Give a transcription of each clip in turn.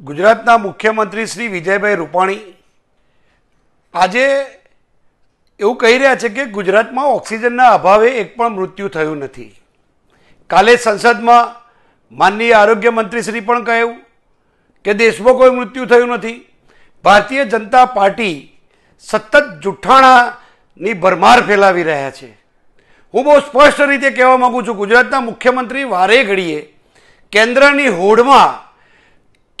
ગુજરાતના મુખ્યમંત્રી શ્રી વિજયભાઈ રૂપાણી આજે એવું કહી રહ્યા છે કે ગુજરાતમાં ઓક્સિજનના અભાવે એક પણ મૃત્યુ થયું નથી. કાલે સંસદમાં માનનીય આરોગ્ય મંત્રીશ્રી પણ કહ્યું કે દેશમાં કોઈ મૃત્યુ થયું નથી. ભારતીય જનતા પાર્ટી સતત જુઠ્ઠાણાની ભરમાર ફેલાવી રહ્યા છે. હું બહુ સ્પષ્ટ રીતે કહેવા માગું છું, ગુજરાતના મુખ્યમંત્રી વારે ઘડીએ કેન્દ્રની હોડમાં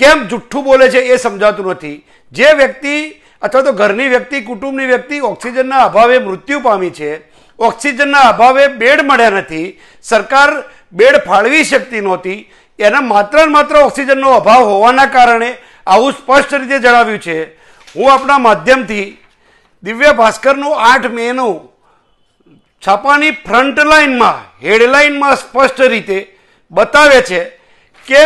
કેમ જુઠ્ઠું બોલે છે એ સમજાતું નથી? જે વ્યક્તિ અથવા તો ઘરની વ્યક્તિ, કુટુંબની વ્યક્તિ ઓક્સિજનના અભાવે મૃત્યુ પામી છે, ઓક્સિજનના અભાવે બેડ મળ્યા નથી, સરકાર બેડ ફાળવી શકતી નહોતી, એના માત્ર માત્ર ઓક્સિજનનો અભાવ હોવાના કારણે આવું સ્પષ્ટ રીતે જણાવ્યું છે. હું આપણા માધ્યમથી દિવ્ય ભાસ્કરનું આઠ મેનું છાપાની ફ્રન્ટ લાઇનમાં હેડલાઇનમાં સ્પષ્ટ રીતે બતાવે છે કે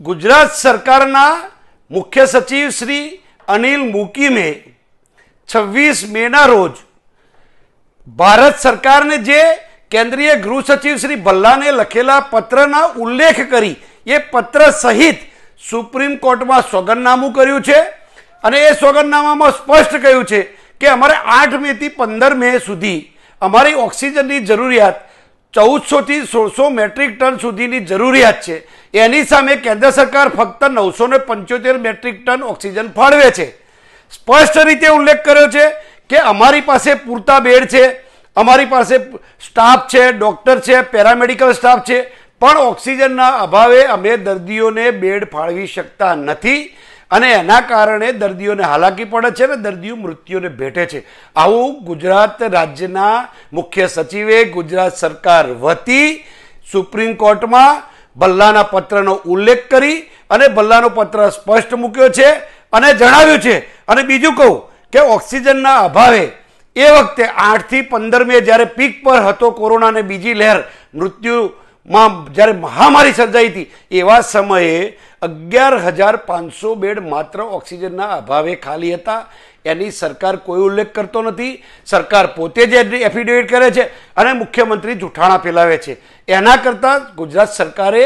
ગુજરાત સરકારના મુખ્ય સચિવ શ્રી અનિલ મુકીમે છવ્વીસ મેના રોજ ભારત સરકારને જે કેન્દ્રીય ગૃહ સચિવ શ્રી ભલ્લાને લખેલા પત્રના ઉલ્લેખ કરી, એ પત્ર સહિત સુપ્રીમ કોર્ટમાં સોગંદનામું કર્યું છે અને એ સોગંદનામામાં સ્પષ્ટ કહ્યું છે કે અમારે આઠ મેથી પંદર મે સુધી અમારી ઓક્સિજનની જરૂરિયાત ચૌદસોથી સોળસો મેટ્રિક ટન સુધીની જરૂરિયાત છે. એની સામે કેન્દ્ર સરકાર ફક્ત નવસો પંચોતેર મેટ્રિક ટન ઓક્સિજન ફાળવે છે. સ્પષ્ટ રીતે ઉલ્લેખ કર્યો છે કે અમારી પાસે પૂરતા બેડ છે, અમારી પાસે સ્ટાફ છે, ડૉક્ટર છે, પેરામેડિકલ સ્ટાફ છે, પણ ઓક્સિજનના અભાવે અમે દર્દીઓને બેડ ફાળવી શકતા નથી. અને એના કારણે દર્દીઓને હાલાકી પડે છે અને દર્દીઓ મૃત્યુને ભેટે છે. આવું ગુજરાત રાજ્યના મુખ્ય સચિવે, ગુજરાત સરકાર વતી સુપ્રીમ કોર્ટમાં ભલ્લાના પત્રનો ઉલ્લેખ કરી અને ભલ્લાનો પત્ર સ્પષ્ટ મૂક્યો છે અને જણાવ્યું છે. અને બીજું કહું કે ઓક્સિજનના અભાવે એ વખતે આઠથી પંદર મે જ્યારે પીક પર હતો કોરોનાને બીજી લહેર મૃત્યુમાં જ્યારે મહામારી સર્જાઈ હતી, એવા સમયે અગિયાર હજાર પાંચસો બેડ માત્ર ઓક્સિજનના અભાવે ખાલી હતા. એની સરકાર કોઈ ઉલ્લેખ કરતો નથી. સરકાર પોતે જ એફિડેવિટ કરે છે અને મુખ્યમંત્રી જૂઠાણા ફેલાવે છે. એના કરતાં ગુજરાત સરકારે